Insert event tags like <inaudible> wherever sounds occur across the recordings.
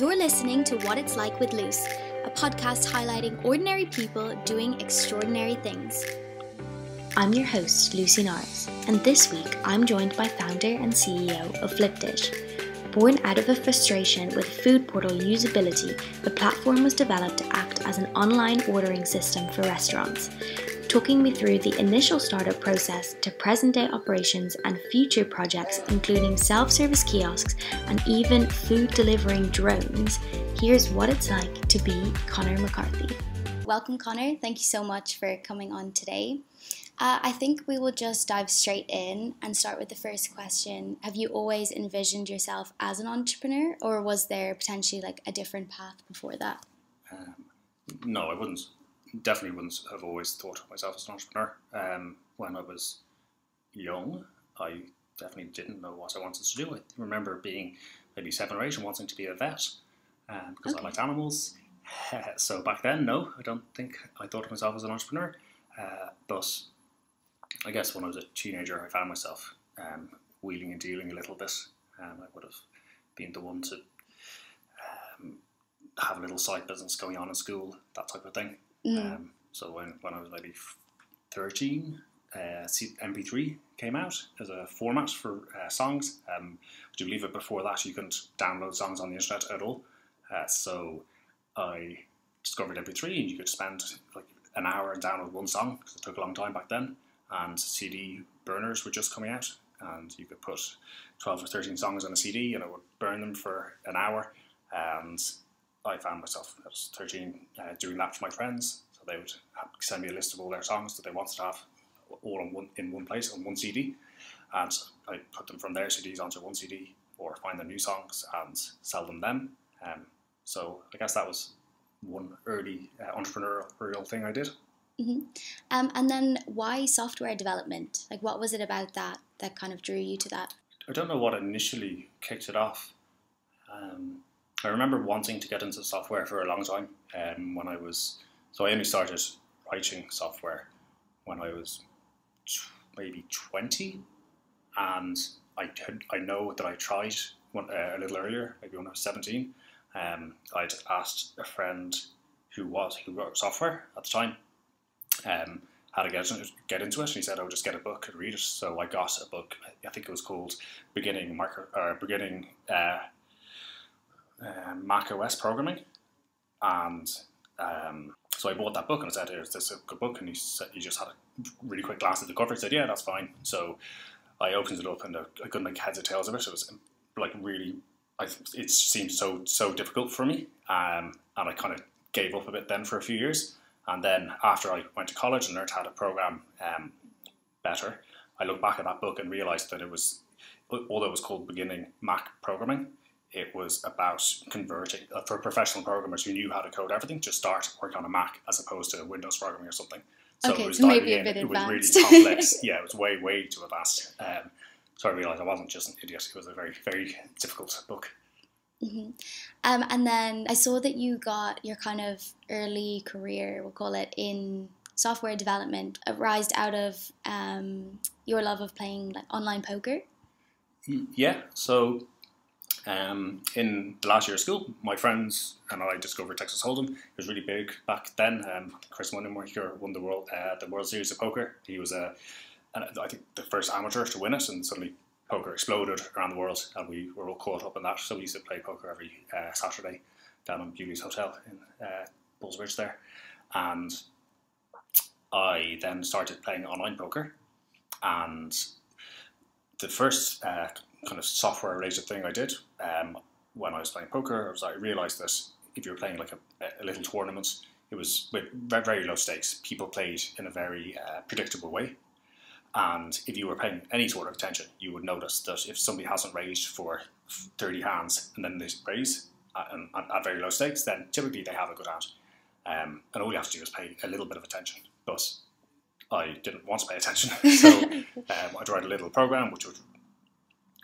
You're listening to What It's Like with Luce, a podcast highlighting ordinary people doing extraordinary things. I'm your host, Lucy Norris, and this week I'm joined by founder and CEO of Flipdish. Born out of a frustration with food portal usability, the platform was developed to act as an online ordering system for restaurants talking me through the initial startup process to present day operations and future projects, including self service kiosks and even food delivering drones. Here's what it's like to be Conor McCarthy. Welcome, Connor. Thank you so much for coming on today. Uh, I think we will just dive straight in and start with the first question. Have you always envisioned yourself as an entrepreneur, or was there potentially like a different path before that? Um, no, I wouldn't definitely wouldn't have always thought of myself as an entrepreneur. Um, when I was young, I definitely didn't know what I wanted to do. I remember being maybe seven or eight and wanting to be a vet um, because okay. I liked animals. <laughs> so back then, no, I don't think I thought of myself as an entrepreneur. Uh, but I guess when I was a teenager, I found myself um, wheeling and dealing a little bit. Um, I would have been the one to um, have a little side business going on in school, that type of thing. Mm. Um, so when, when I was maybe 13, uh, MP3 came out as a format for uh, songs. Um, would you believe it? Before that, you couldn't download songs on the internet at all. Uh, so I discovered MP3, and you could spend like an hour and download one song because it took a long time back then. And CD burners were just coming out, and you could put 12 or 13 songs on a CD, and it would burn them for an hour. And I found myself at 13 uh, doing that for my friends. So they would send me a list of all their songs that they wanted to have all in one, in one place on one CD. And I put them from their CDs onto one CD or find the new songs and sell them then. Um, so I guess that was one early uh, entrepreneurial thing I did. Mm-hmm. Um, and then why software development? Like, what was it about that that kind of drew you to that? I don't know what initially kicked it off. Um, I remember wanting to get into software for a long time. Um, when I was so I only started writing software when I was maybe twenty, and I I know that I tried one, uh, a little earlier, maybe when I was seventeen. Um, I'd asked a friend who was who wrote software at the time um, how to get get into it, and he said, "Oh, just get a book and read it." So I got a book. I think it was called "Beginning Marker" or "Beginning." Uh, uh, Mac OS programming, and um, so I bought that book and I said, "Is this a good book?" And he said, he just had a really quick glance at the cover. He said, "Yeah, that's fine." So I opened it up and I couldn't make heads or tails of it. It was like really, I, it seemed so so difficult for me, um, and I kind of gave up a bit then for a few years. And then after I went to college and learned how to program um, better, I looked back at that book and realized that it was although it was called beginning Mac programming, it was about converting uh, for professional programmers who knew how to code everything to start work on a Mac as opposed to Windows programming or something. So okay, it was so maybe a bit in, advanced. It was really complex. <laughs> yeah, it was way way too advanced. Um, so I realised I wasn't just an idiot. It was a very very difficult book. Mm-hmm. Um, and then I saw that you got your kind of early career, we'll call it, in software development, arised out of um, your love of playing like online poker. Yeah, so um, in the last year of school, my friends and I discovered Texas Hold'em. It was really big back then. Um, Chris Moneymaker won the world uh, the World Series of Poker. He was a, I think the first amateur to win it, and suddenly poker exploded around the world, and we were all caught up in that. So we used to play poker every uh, Saturday down in Bewley's Hotel in uh, Ballsbridge there, and I then started playing online poker, and the first uh, kind of software related thing I did um, when I was playing poker was I realized that if you were playing like a, a little tournament, it was with very, very low stakes. People played in a very uh, predictable way. And if you were paying any sort of attention, you would notice that if somebody hasn't raised for 30 hands and then they raise at, at very low stakes, then typically they have a good hand. Um, and all you have to do is pay a little bit of attention. But I didn't want to pay attention, <laughs> so <laughs> um, I'd write a little program which would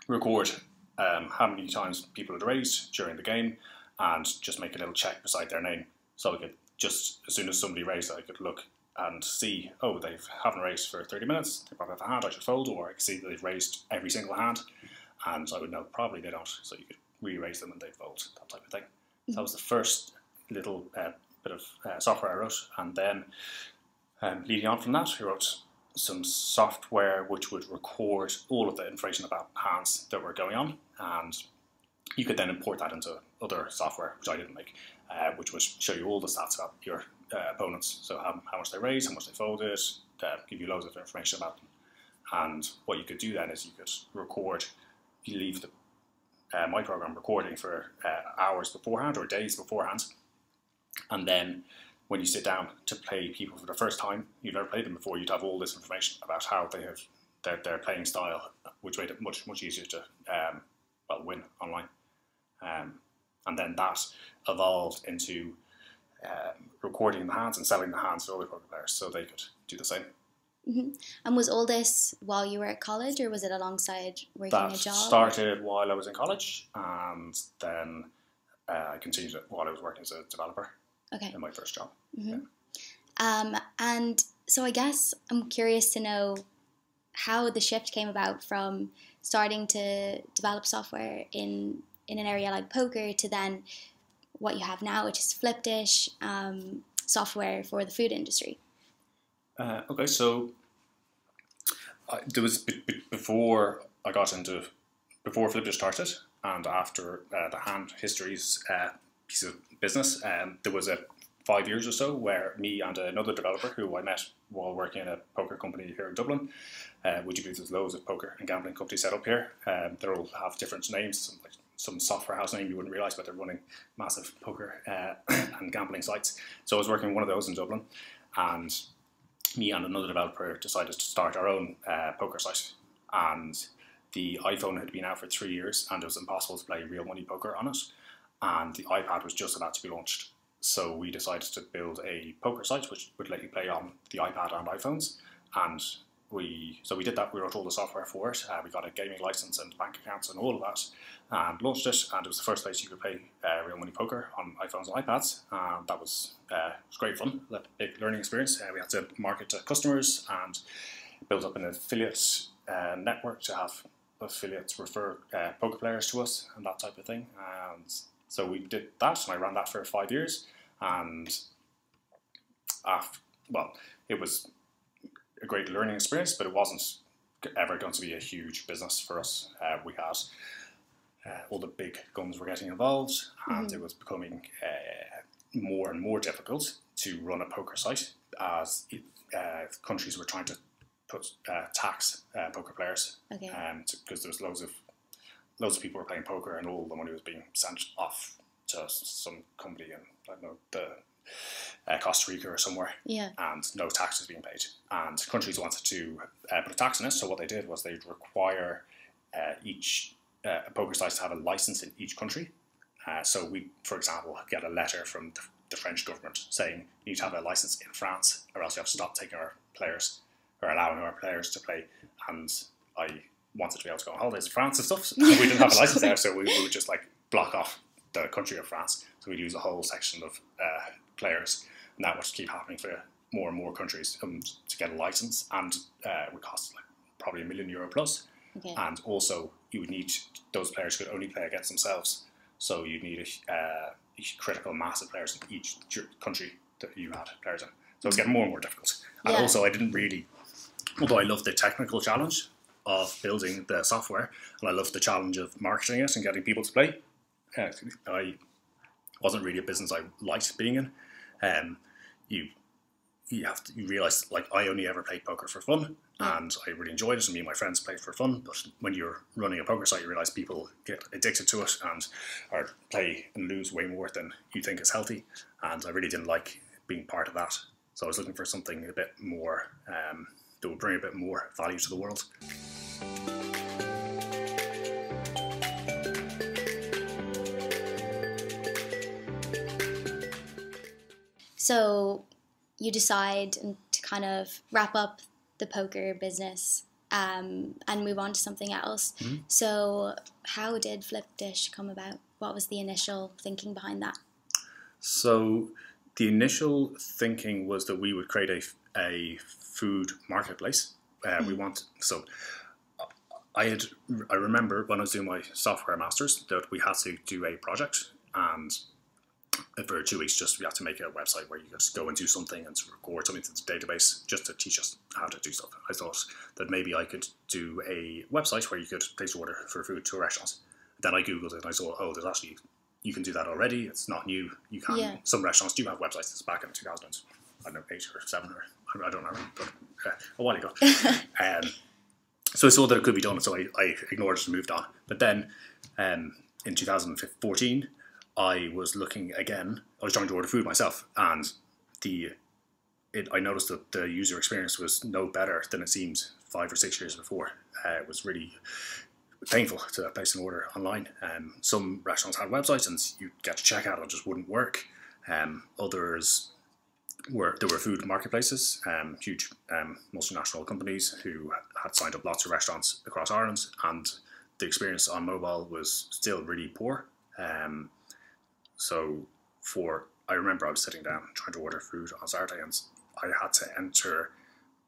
record um, how many times people had raised during the game and just make a little check beside their name. So I could just, as soon as somebody raised, I could look and see, oh, they haven't raised for 30 minutes, they probably have a hand I should fold, or I could see that they've raised every single hand, and I would know probably they don't, so you could re-raise them and they'd fold, that type of thing. So that was the first little uh, bit of uh, software I wrote, and then um, leading on from that, I wrote some software which would record all of the information about hands that were going on, and you could then import that into other software, which I didn't make, uh, which would show you all the stats about your uh, opponents. So how, how much they raised, how much they folded, uh, give you loads of information about them. And what you could do then is you could record, you leave the uh, my program recording for uh, hours beforehand or days beforehand, and then when you sit down to play people for the first time, you've never played them before, you'd have all this information about how they have their, their playing style, which made it much much easier to um, well win online. Um, and then that evolved into um, recording the hands and selling the hands to other poker players so they could do the same. Mm-hmm. And was all this while you were at college, or was it alongside working that a job? I started while I was in college, and then uh, I continued it while I was working as a developer Okay. in my first job. hmm Um, and so I guess I'm curious to know how the shift came about from starting to develop software in in an area like poker to then what you have now, which is Flipdish um, software for the food industry. Uh, okay, so I, there was b- b- before I got into before Flipdish started, and after uh, the hand histories uh, piece of business, um, there was a five years or so where me and another developer who I met while working in a poker company here in Dublin. Uh, would you believe there's loads of poker and gambling companies set up here? Um, they all have different names, some, like some software house name you wouldn't realise, but they're running massive poker uh, <coughs> and gambling sites. So I was working in one of those in Dublin, and me and another developer decided to start our own uh, poker site. And the iPhone had been out for three years, and it was impossible to play real money poker on it. And the iPad was just about to be launched. So we decided to build a poker site which would let you play on the iPad and iPhones. And we so we did that. We wrote all the software for it. Uh, we got a gaming license and bank accounts and all of that, and launched it. And it was the first place you could play uh, real money poker on iPhones and iPads. And that was uh, was great fun, a big learning experience. Uh, we had to market to customers and build up an affiliate uh, network to have affiliates refer uh, poker players to us and that type of thing. And so we did that, and I ran that for five years. And after, well, it was a great learning experience, but it wasn't ever going to be a huge business for us. Uh, we had uh, all the big guns were getting involved, and it was becoming uh, more and more difficult to run a poker site as it, uh, countries were trying to put uh, tax uh, poker players Okay. because there was loads of loads of people were playing poker, and all the money was being sent off to some company in I don't know the uh, Costa Rica or somewhere, yeah. and no tax was being paid. And countries wanted to uh, put a tax on it, so what they did was they'd require uh, each uh, poker site to have a license in each country. Uh, so we, for example, get a letter from the, the French government saying you need to have a license in France, or else you have to stop taking our players or allowing our players to play. And I wanted to be able to go on holidays in France and stuff. <laughs> So we didn't have a license there, so we, we would just like block off the country of France. So we'd use a whole section of uh, players, and that would keep happening for more and more countries um, to get a license, and uh, it would cost like probably a million euro plus. Okay. And also, you would need those players could only play against themselves, so you'd need a, uh, a critical mass of players in each country that you had players in. So it's getting more and more difficult. And Yeah. also, I didn't really, although I love the technical challenge of building the software, and I love the challenge of marketing it and getting people to play. Uh, I wasn't really a business I liked being in. Um, you you have to you realize like I only ever played poker for fun, and I really enjoyed it, and me and my friends played for fun. But when you're running a poker site, you realize people get addicted to it and or play and lose way more than you think is healthy, and I really didn't like being part of that. So I was looking for something a bit more um, that will bring a bit more value to the world. So you decide to kind of wrap up the poker business um, and move on to something else. Mhm. So how did Flip Dish come about? What was the initial thinking behind that? So the initial thinking was that we would create a, a food marketplace. Uh, We want so. I had I remember when I was doing my software masters that we had to do a project, and for two weeks, just we had to make a website where you could go and do something and record something to the database just to teach us how to do stuff. I thought that maybe I could do a website where you could place order for food to restaurants. Then I googled it and I saw, oh, there's actually you can do that already. It's not new. You can. Yeah. Some restaurants do have websites. It's back in 2000, I don't know, eight or seven or I don't know, but uh, a while ago. <laughs> um, so I saw that it could be done, so I, I ignored it and moved on. But then um, in 2014, I was looking again. I was trying to order food myself, and the it, I noticed that the user experience was no better than it seemed five or six years before. Uh, it was really painful to place an order online. Um, some restaurants had websites, and you get to check out, it just wouldn't work. Um, others were there were food marketplaces, um, huge um, multinational companies who had signed up lots of restaurants across Ireland, and the experience on mobile was still really poor. Um, so for I remember I was sitting down trying to order food on Saturday, and I had to enter.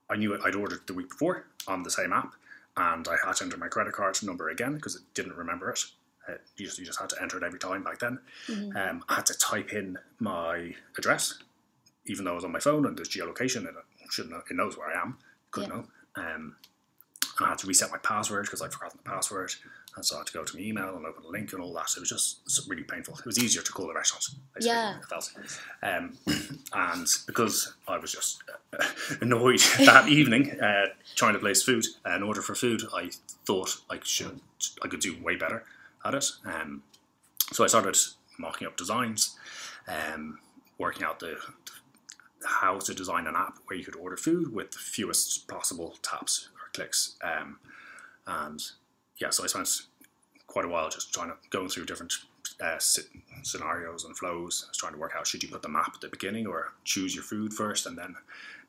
I knew I'd ordered the week before on the same app, and I had to enter my credit card number again because it didn't remember it. Uh, you, just, you just had to enter it every time back then. Mhm. Um, I had to type in my address, even though it was on my phone and there's geolocation and it should know, it knows where I am. Could Yeah. know. Um, and I had to reset my password because I'd forgotten the password, and so I had to go to my email and open a link and all that. It was just really painful. It was easier to call the restaurant. basically, Yeah. I. Um, <clears throat> and because I was just uh, <laughs> annoyed <laughs> that evening uh, trying to place food and order for food, I thought I should I could do way better at it. Um, so I started mocking up designs, um, working out the how to design an app where you could order food with the fewest possible taps or clicks. Um, and yeah, so I spent quite a while just trying to going through different uh, scenarios and flows. I was trying to work out should you put the map at the beginning or choose your food first and then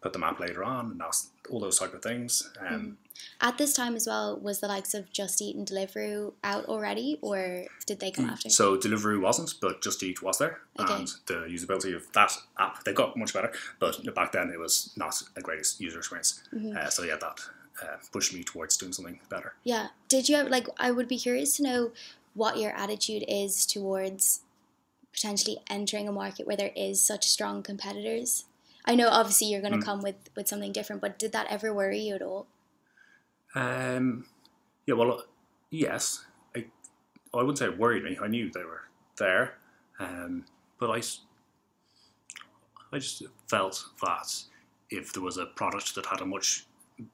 put the map later on, and that's all those type of things. Um, At this time as well, was the likes of Just Eat and Deliveroo out already, or did they come after? Mm, So Deliveroo wasn't, but Just Eat was there, Okay. and the usability of that app they got much better. But back then it was not a greatest user experience. Mhm. Uh, so yeah, that uh, pushed me towards doing something better. Yeah. Did you have like? I would be curious to know what your attitude is towards potentially entering a market where there is such strong competitors. I know obviously you're going to Mm. come with with something different, but did that ever worry you at all? Um, yeah, well, yes, I, I wouldn't say it worried me. I knew they were there, um, but I just felt that if there was a product that had a much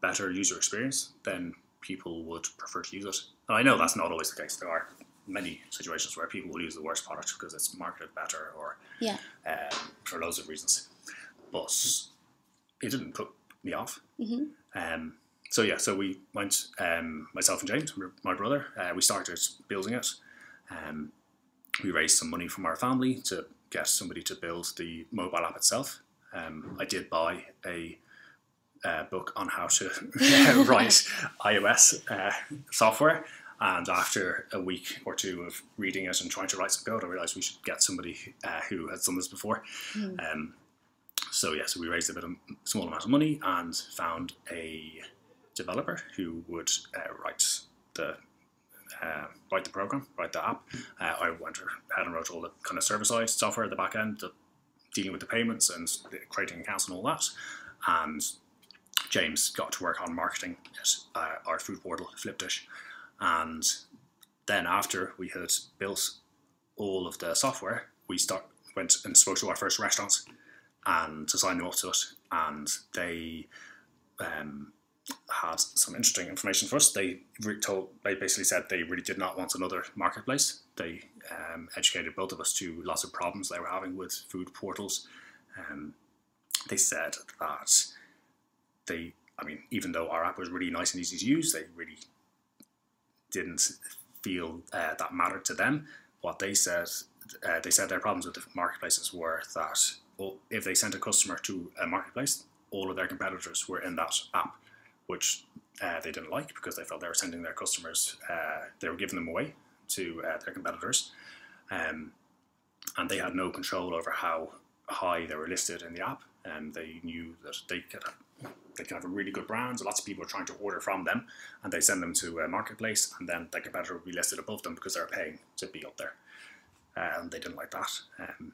better user experience, then people would prefer to use it. And I know that's not always the case. There are many situations where people will use the worst product because it's marketed better or Yeah. um, for loads of reasons. But it didn't put me off. hmm Um, so yeah, so we went, um, myself and James, my brother, uh, we started building it. Um, we raised some money from our family to get somebody to build the mobile app itself. Um, I did buy a uh, book on how to <laughs> write <laughs> iOS uh, software. And after a week or two of reading it and trying to write some code, I realised we should get somebody uh, who has done this before. Mhm. Um, so yeah, so we raised a bit of small amount of money and found a developer who would uh, write the uh, write the program, write the app. Uh, I went ahead and wrote all the kind of server side software at the back end, the, dealing with the payments and the, creating accounts and all that. And James got to work on marketing at uh, our food portal, Flipdish. And then after we had built all of the software, we start went and spoke to our first restaurants and to sign them up to it. And they um, had some interesting information for us. They told, they basically said they really did not want another marketplace. They um, educated both of us to lots of problems they were having with food portals. Um, they said that they, I mean, even though our app was really nice and easy to use, they really didn't feel uh, that mattered to them. What they said, uh, they said their problems with the marketplaces were that well, if they sent a customer to a marketplace, all of their competitors were in that app, which uh, they didn't like because they felt they were sending their customers, uh, they were giving them away to uh, their competitors, um, and they had no control over how high they were listed in the app. And they knew that they could they can have a really good brand. Lots of people are trying to order from them, and they send them to a marketplace, and then their competitor will be listed above them because they're paying to be up there. And they didn't like that. Um,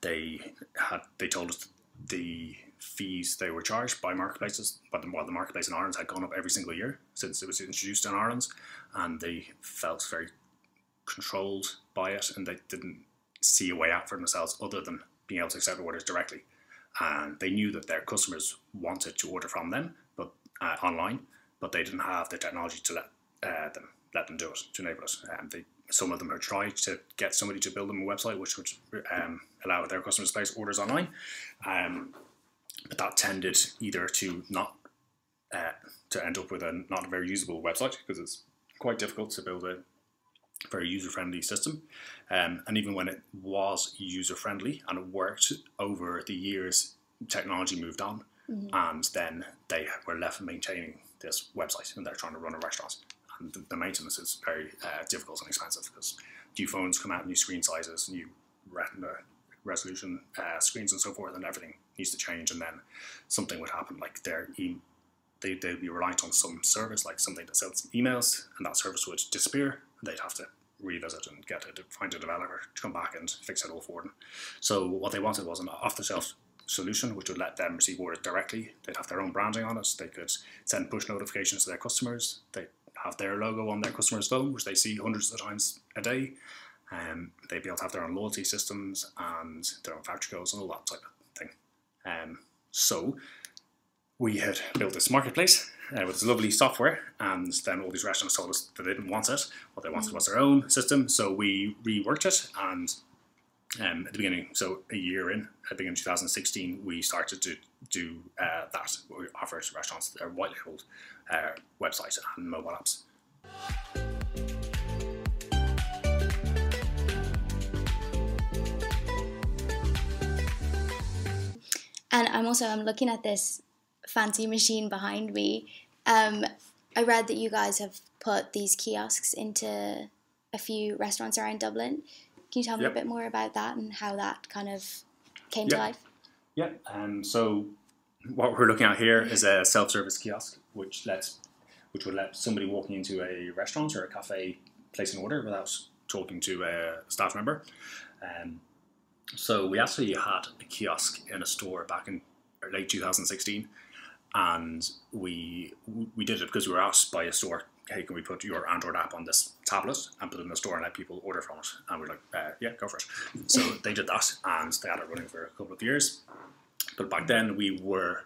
they had they told us the fees they were charged by marketplaces, but the, well, the marketplace in Ireland had gone up every single year since it was introduced in Ireland, and they felt very controlled by it, and they didn't see a way out for themselves other than being able to accept orders directly. And they knew that their customers wanted to order from them, but uh, online, but they didn't have the technology to let uh, them let them do it to enable it. Um, they, some of them had tried to get somebody to build them a website which would um, allow their customers to place orders online, um, but that tended either to not uh, to end up with a not very usable website because it's quite difficult to build a very user friendly system. Um, and even when it was user friendly and it worked over the years, technology moved on, mm-hmm. and then they were left maintaining this website and they're trying to run a restaurant. And the, the maintenance is very uh, difficult and expensive because new phones come out, new screen sizes, new retina resolution uh, screens, and so forth, and everything needs to change. And then something would happen, like their e- they, they'd be reliant on some service, like something that sells emails, and that service would disappear. And they'd have to revisit and get to find a developer to come back and fix it all for them. So what they wanted was an off-the-shelf solution which would let them receive orders directly. They'd have their own branding on it. They could send push notifications to their customers. They have their logo on their customer's phone, which they see hundreds of times a day. Um, they'd be able to have their own loyalty systems and their own factory codes and all that type of thing. Um, so we had built this marketplace uh, with this lovely software, and then all these restaurants told us that they didn't want it. What they wanted was their own system, so we reworked it. And um, at the beginning, so a year in, at the beginning of 2016, we started to do uh, that. We offered restaurants their white labeled uh, website and mobile apps. And I'm also I'm looking at this fancy machine behind me. Um, I read that you guys have put these kiosks into a few restaurants around Dublin. Can you tell me yep. a bit more about that and how that kind of came yep. to life? Yeah. Um, so what we're looking at here is a self-service kiosk, which lets which would let somebody walking into a restaurant or a cafe place an order without talking to a staff member. Um, so we actually had a kiosk in a store back in late 2016 and we we did it because we were asked by a store, hey, can we put your Android app on this tablet and put it in the store and let people order from it? And we are like, uh, yeah, go for it. So <laughs> they did that, and they had it running for a couple of years. But back then we were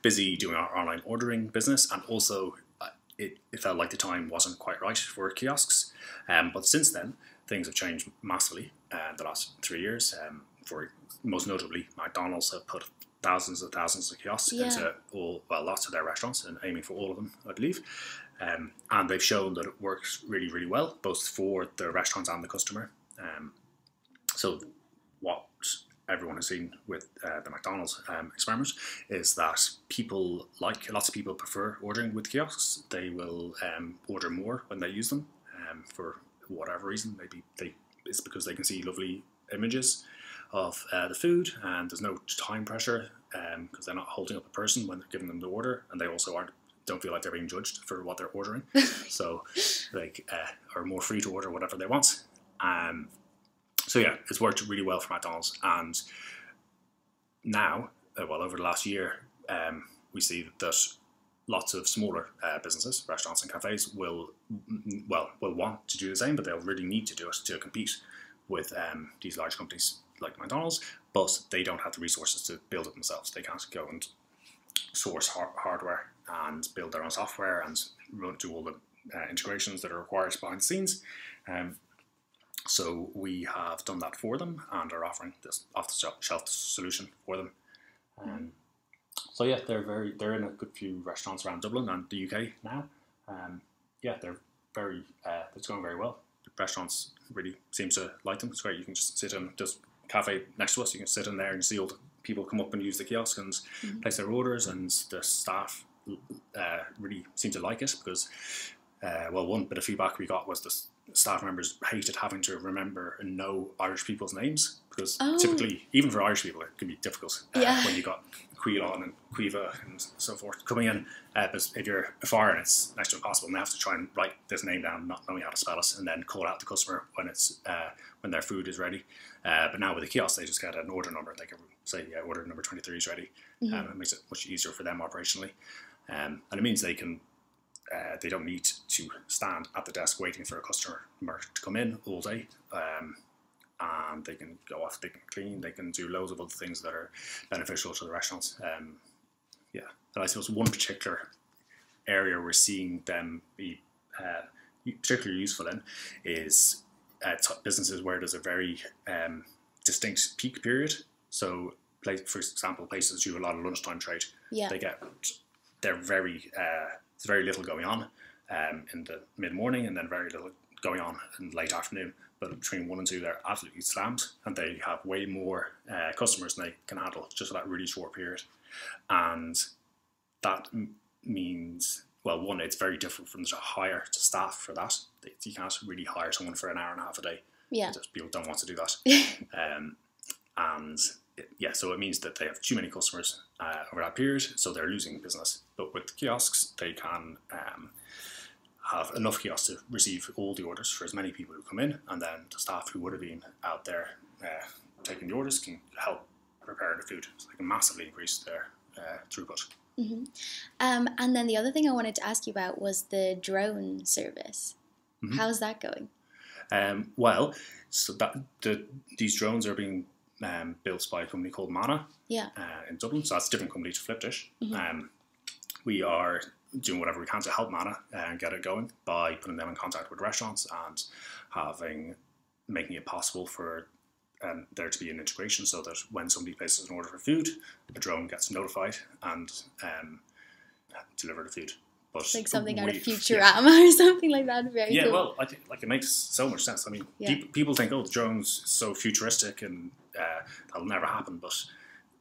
busy doing our online ordering business, and also uh, it, it felt like the time wasn't quite right for kiosks. Um, but since then, things have changed massively uh, the last three years. Um, for most notably, McDonald's have put thousands and thousands of kiosks yeah. into all well lots of their restaurants and aiming for all of them, I believe. Um, and they've shown that it works really, really well, both for the restaurants and the customer. Um, so what everyone has seen with uh, the McDonald's um, experiment is that people like lots of people prefer ordering with kiosks. They will um, order more when they use them um, for whatever reason. Maybe they it's because they can see lovely images of uh, the food, and there's no time pressure because um, they're not holding up a person when they're giving them the order, and they also aren't don't feel like they're being judged for what they're ordering, <laughs> so like uh, are more free to order whatever they want. Um, so yeah, it's worked really well for McDonald's, and now, uh, well, over the last year, um, we see that lots of smaller uh, businesses, restaurants and cafes, will well will want to do the same, but they'll really need to do it to compete with um, these large companies like McDonald's, but they don't have the resources to build it themselves. They can't go and source har- hardware and build their own software and run, do all the uh, integrations that are required behind the scenes. Um, so we have done that for them and are offering this off-the-shelf solution for them. Um, so yeah, they're very they're in a good few restaurants around Dublin and the UK now. Um, yeah, they're very uh, it's going very well. The restaurants really seem to like them. It's great. You can just sit and just cafe next to us. You can sit in there and see all the people come up and use the kiosk and mm-hmm. place their orders, and the staff uh, really seem to like it because, uh, well, one bit of feedback we got was the staff members hated having to remember and know Irish people's names because Oh. typically, even for Irish people, it can be difficult uh, Yeah. when you got Quilon and Quiva and so forth coming in. Uh, but if you're a foreign, it's next to impossible, and they have to try and write this name down, not knowing how to spell it, and then call out the customer when it's uh, when their food is ready. Uh, but now with the kiosk, they just get an order number. They can say, "Yeah, order number twenty three is ready." Mhm. Um, it makes it much easier for them operationally, um, and it means they can uh, they don't need to stand at the desk waiting for a customer to come in all day. Um, and they can go off, they can clean, they can do loads of other things that are beneficial to the restaurants. Um, yeah, and I suppose one particular area we're seeing them be uh, particularly useful in is uh, businesses where there's a very um, distinct peak period. So, place, for example, places do a lot of lunchtime trade, Yeah. they get they're very uh, there's very little going on um, in the mid morning and then very little going on in the late afternoon. But between one and two, they're absolutely slammed, and they have way more uh, customers than they can handle just for that really short period. And that m- means, well, one, it's very different from to hire to staff for that. You can't really hire someone for an hour and a half a day. Yeah. Just people don't want to do that. <laughs> um, and it, yeah, so it means that they have too many customers uh, over that period, so they're losing business. But with kiosks, they can um, have enough kiosks to receive all the orders for as many people who come in, and then the staff who would have been out there uh, taking the orders can help prepare the food. So they can massively increase their uh, throughput. Hmm Um, and then the other thing I wanted to ask you about was the drone service. Mhm. How's that going? Um, well, so that the these drones are being um, built by a company called Manna Yeah. uh, in Dublin. So that's a different company to Flipdish. Mhm. Um, we are doing whatever we can to help Manna and get it going by putting them in contact with restaurants and having making it possible for um, there to be an integration so that when somebody places an order for food, a drone gets notified and um, deliver the food. But Like something out of Futurama <laughs> or something like that. Very yeah, cool. well, I think like it makes so much sense. I mean, Yeah. peop people think, oh, the drones so futuristic and uh, that'll never happen, but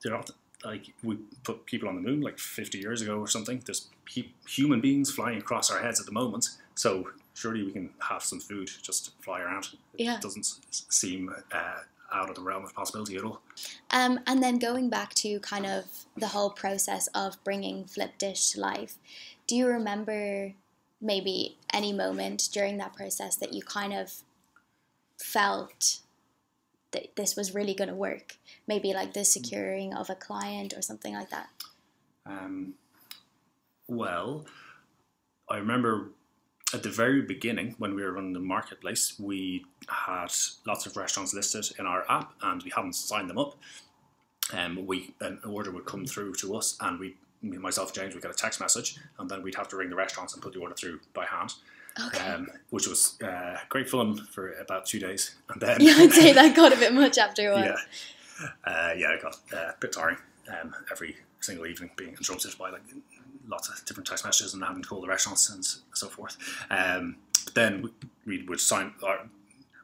they're not. Like we put people on the moon like 50 years ago or something. There's pe- human beings flying across our heads at the moment, so surely we can have some food just fly around. It Yeah. doesn't seem uh, out of the realm of possibility at all. Um, and then going back to kind of the whole process of bringing Flipdish to life, do you remember maybe any moment during that process that you kind of felt that this was really going to work? Maybe like the securing of a client or something like that. Um, well, I remember at the very beginning when we were running the marketplace, we had lots of restaurants listed in our app, and we hadn't signed them up. Um, we an order would come through to us, and we, me, myself, and James, would get a text message, and then we'd have to ring the restaurants and put the order through by hand, Okay. um, which was uh, great fun for about two days, and <laughs> then yeah, I'd say that got a bit much after a while. yeah, uh, yeah, it got uh, a bit tiring. Um, every single evening being interrupted by like lots of different text messages and having to call the restaurants and so forth. Um, but then we, we would sign. Our,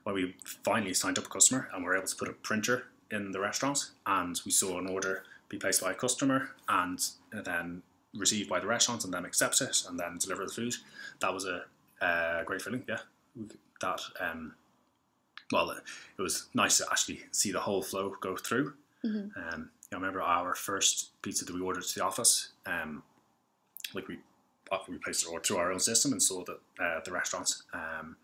when we finally signed up a customer and we were able to put a printer in the restaurant, and we saw an order be placed by a customer and then received by the restaurant, and then accept it and then deliver the food. That was a uh, great feeling. Yeah, that. Um, well, it it was nice to actually see the whole flow go through. Mhm. Um, I remember our first pizza that we ordered to the office. Um, like we we placed the order through our own system and saw that uh, the restaurants um,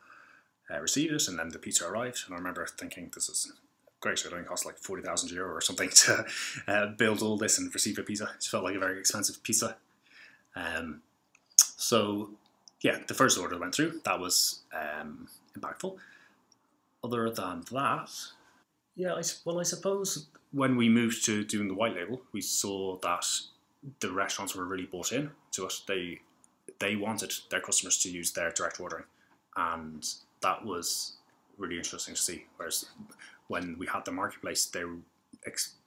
uh, received it, and then the pizza arrived. And I remember thinking, "This is great. So it only cost like forty thousand euro or something <laughs> to uh, build all this and receive a pizza. It felt like a very expensive pizza." Um, so yeah, the first order went through. That was um, impactful. Other than that, yeah, I, well, I suppose when we moved to doing the white label, we saw that the restaurants were really bought in to it. They they wanted their customers to use their direct ordering, and that was really interesting to see. Whereas when we had the marketplace, they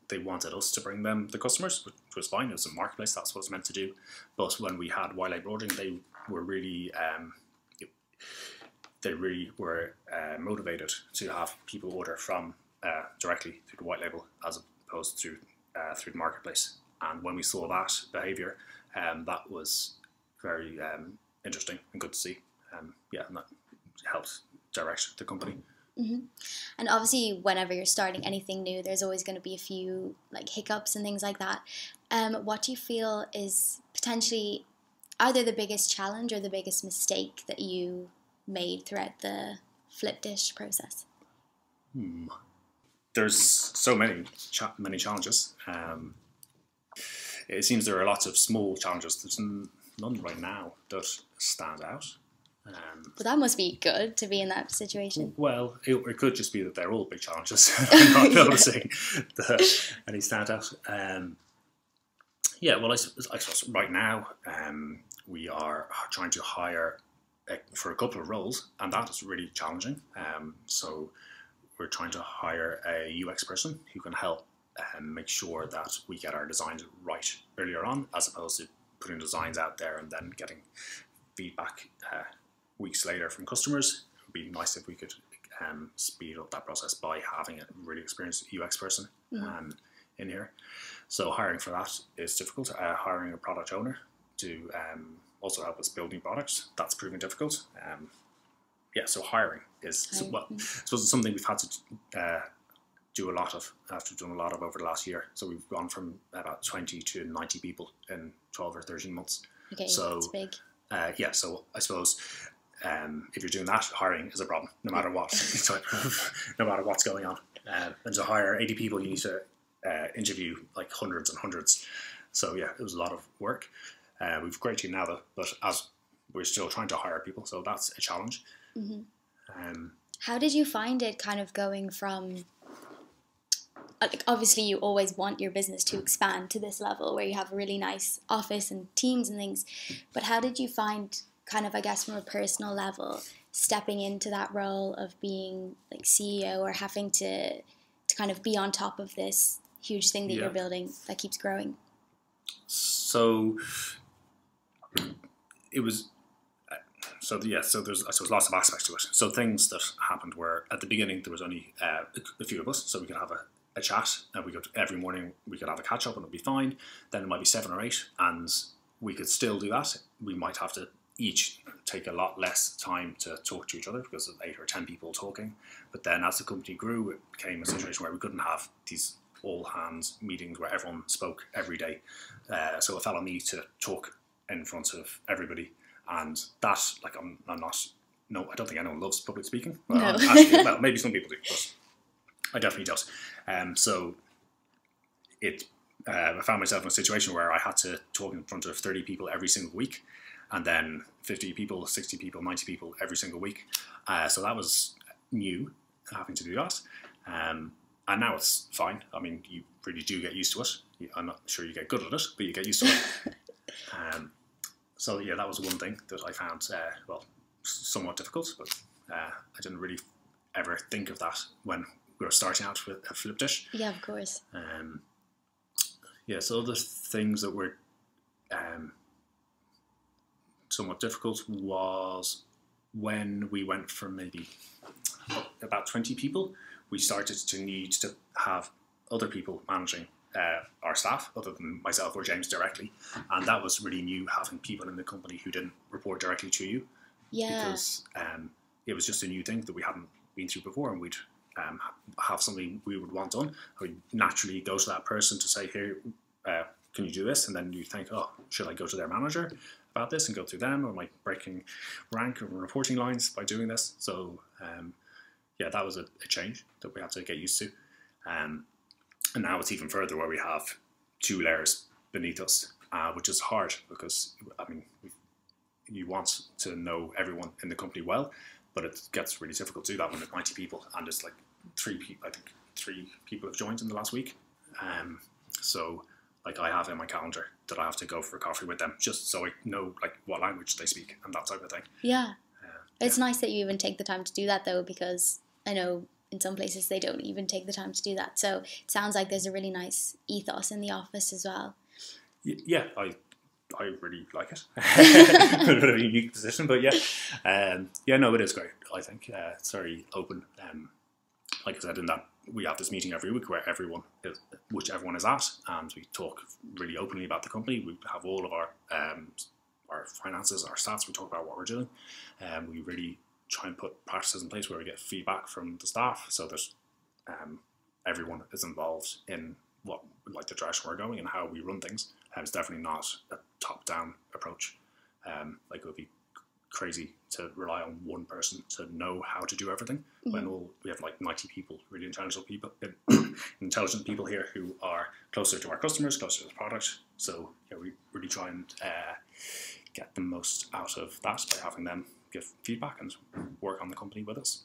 they wanted us to bring them the customers, which was fine. It was a marketplace; that's what it's meant to do. But when we had white label ordering, they were really um, they really were uh, motivated to have people order from uh, directly through the white label as opposed to uh, through the marketplace. And when we saw that behaviour, um, that was very um, interesting and good to see. Um, yeah, and that helped direct the company. hmm And obviously, whenever you're starting anything new, there's always going to be a few like hiccups and things like that. Um, what do you feel is potentially either the biggest challenge or the biggest mistake that you made throughout the Flipdish process? Hmm. There's so many cha- many challenges. Um, it seems there are lots of small challenges. There's none right now that stand out. Um, But that must be good to be in that situation. well, it, it could just be that they're all big challenges. <laughs> <laughs> I'm not noticing the, any standout. Um, yeah, well, I, I suppose right now um, we are trying to hire uh, for a couple of roles, and that is really challenging. Um, so we're trying to hire a UX person who can help um, make sure that we get our designs right earlier on, as opposed to putting designs out there and then getting feedback uh, weeks later from customers. It would be nice if we could um, speed up that process by having a really experienced UX person Mhm. um, in here. So hiring for that is difficult. Uh, hiring a product owner to um, also help us build new products that's proving difficult. Um, yeah, so hiring is so- well, I suppose it's something we've had to uh, do a lot of after done a lot of over the last year. So we've gone from about twenty to ninety people in twelve or thirteen months. Okay, so- it's big. Uh, yeah, so I suppose um, if you're doing that, hiring is a problem, no matter what type <laughs> of, <laughs> no matter what's going on. Uh, and to hire 80 people, you need to uh, interview like hundreds and hundreds. So yeah, it was a lot of work. Uh, we've great team now, though, but as we're still trying to hire people, so that's a challenge. hmm Um, How did you find it kind of going from like obviously you always want your business to expand to this level where you have a really nice office and teams and things. But how did you find kind of I guess from a personal level stepping into that role of being like CEO or having to to kind of be on top of this huge thing that Yeah. you're building that keeps growing? So it was uh, so yeah so there's I suppose lots of aspects to it. So things that happened were at the beginning there was only uh, a few of us so we could have a, a chat and we could every morning we could have a catch up and it'd be fine. Then it might be seven or eight and we could still do that. We might have to each take a lot less time to talk to each other because of eight or ten people talking. But then as the company grew it became a situation where we couldn't have these all hands meetings where everyone spoke every day. Uh, so it fell on me to talk in front of everybody, and that like I'm, I'm not no I don't think anyone loves public speaking. Well, No. actually, well maybe some people do, but I definitely don't. Um, so it uh, I found myself in a situation where I had to talk in front of 30 people every single week, and then 50 people, 60 people, 90 people every single week. Uh, so that was new, having to do that. Um, and now it's fine. I mean, you really do get used to it. I'm not sure you get good at it, but you get used to it. <laughs> um, so yeah, that was one thing that I found uh, well somewhat difficult, but uh, I didn't really ever think of that when we were starting out with a Flipdish. yeah of course Um, yeah, so other things that were um, somewhat difficult was when we went from maybe about 20 people, we started to need to have other people managing uh, our staff other than myself or James directly. And that was really new having people in the company who didn't report directly to you yeah because um, it was just a new thing that we hadn't been through before, and we'd um, have something we would want done. We'd naturally go to that person to say, "Here, uh, can you do this?" And then you think, "Oh, should I go to their manager about this and go through them, or am I breaking rank or reporting lines by doing this?" So, um, yeah, that was a, a change that we had to get used to. Um, and now it's even further where we have two layers beneath us, uh, which is hard because I mean you want to know everyone in the company well, but it gets really difficult to do that when there's 90 people and there's like three people, I think three people have joined in the last week. Um, so like I have in my calendar that I have to go for a coffee with them just so I know like what language they speak and that type of thing. yeah Uh, It's nice that you even take the time to do that though, because I know in some places they don't even take the time to do that. So it sounds like there's a really nice ethos in the office as well. Y- yeah, I I really like it. a bit of a unique position, but yeah, um, yeah, no, it is great. I think uh, it's very open. Um, like I said, in that we have this meeting every week where everyone, is, which everyone is at, and we talk really openly about the company. We have all of our um, our finances, our stats. We talk about what we're doing, and we really try and put practices in place where we get feedback from the staff, so that um, everyone is involved in what like the direction we're going and how we run things. And it's definitely not a top-down approach. Um, like it would be crazy to rely on one person to know how to do everything mm-hmm. when all, we have like 90 people really intelligent people <clears throat> intelligent people here who are closer to our customers closer to the product so yeah, we really try and uh, get the most out of that by having them give feedback and work on the company with us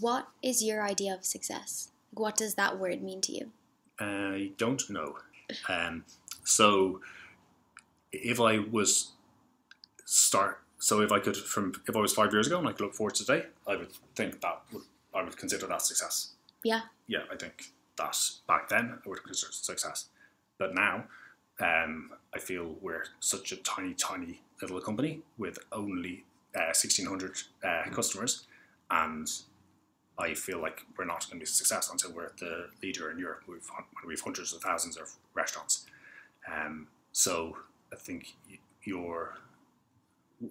what is your idea of success what does that word mean to you? I don't know. Um, so if I was start, so if I could from if I was five years ago and I could look forward to today, I would think that would I would consider that success. Yeah. Yeah, I think that back then I would consider success, but now um, I feel we're such a tiny, tiny little company with only uh, 1,600 uh, customers, and I feel like we're not going to be a success until we're the leader in Europe. We've we've hundreds of thousands of restaurants. Um, so I think your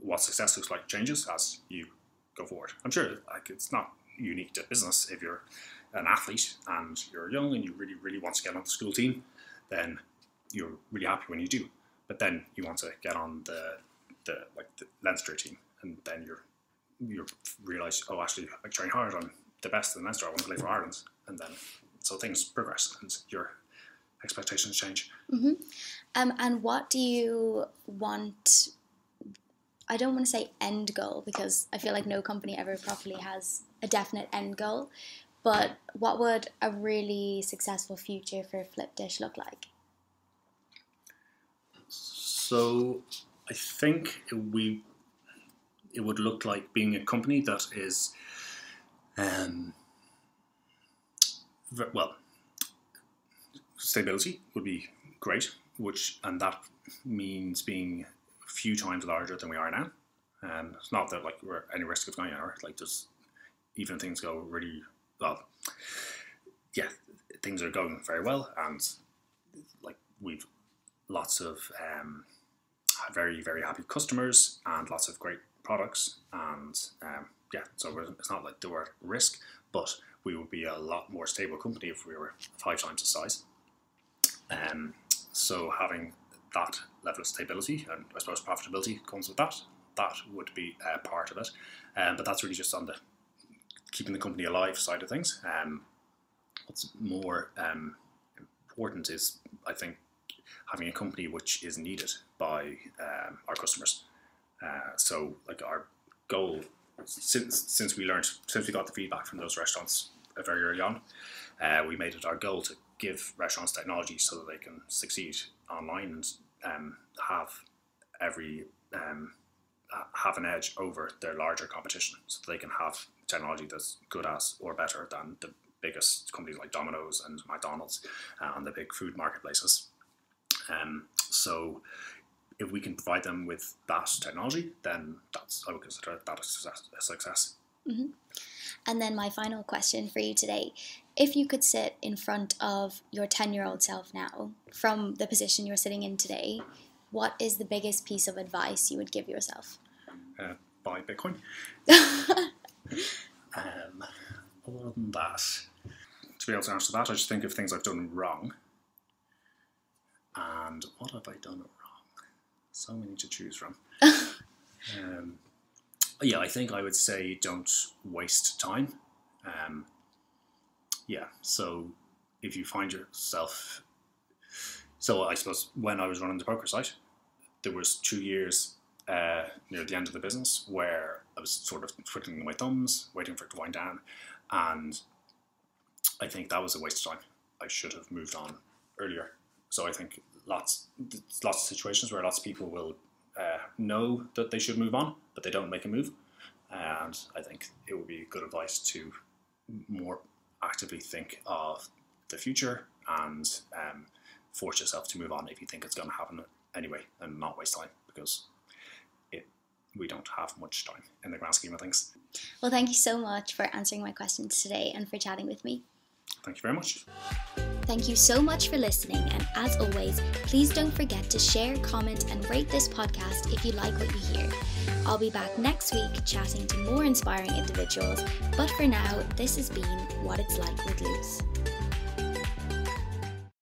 what success looks like changes as you go forward. I'm sure like it's not unique to business. If you're an athlete and you're young and you really really want to get on the school team, then you're really happy when you do. But then you want to get on the the like the Leinster team, and then you're you realize oh actually I train hard on the best in Leinster. I want to play for Ireland, and then so things progress and your expectations change. Mm-hmm. Um, and what do you want? I don't want to say end goal because I feel like no company ever properly has a definite end goal. But what would a really successful future for Flipdish look like? So I think we it would look like being a company that is um, well, stability would be great, which and that means being a few times larger than we are now. And it's not that like we're any risk of going anywhere. Like just even things go really well. Yeah, things are going very well, and like we've lots of um, very very happy customers and lots of great products and um, yeah, so it's not like there were risk, but we would be a lot more stable company if we were five times the size. Um, so having that level of stability and I suppose profitability comes with that. That would be a part of it, um, but that's really just on the keeping the company alive side of things. Um, what's more um, important is, I think, having a company which is needed by um, our customers. Uh, so, like our goal since since we learned since we got the feedback from those restaurants very early on, uh, we made it our goal to give restaurants technology so that they can succeed online and um, have every um, have an edge over their larger competition, so they can have technology that's good as or better than the biggest companies like Domino's and McDonald's uh, and the big food marketplaces. Um, so if we can provide them with that technology, then that's I would consider that a success. A success. Mm-hmm. And then my final question for you today: If you could sit in front of your ten-year-old self now, from the position you're sitting in today, what is the biggest piece of advice you would give yourself? Uh, buy Bitcoin. <laughs> um, other than that, to be able to answer that, I just think of things I've done wrong. And what have I done so many to choose from. <laughs> um, yeah, I think I would say don't waste time. Um, yeah, so if you find yourself, so I suppose when I was running the poker site, there was two years uh, near the end of the business where I was sort of twiddling my thumbs, waiting for it to wind down, and I think that was a waste of time. I should have moved on earlier. So I think lots lots of situations where lots of people will uh, know that they should move on, but they don't make a move. And I think it would be good advice to more actively think of the future and um, force yourself to move on if you think it's going to happen anyway, and not waste time because it we don't have much time in the grand scheme of things. Well, thank you so much for answering my questions today and for chatting with me. Thank you very much. Thank you so much for listening, and as always, please don't forget to share, comment, and rate this podcast if you like what you hear. I'll be back next week chatting to more inspiring individuals, but for now, this has been What It's Like with Luce.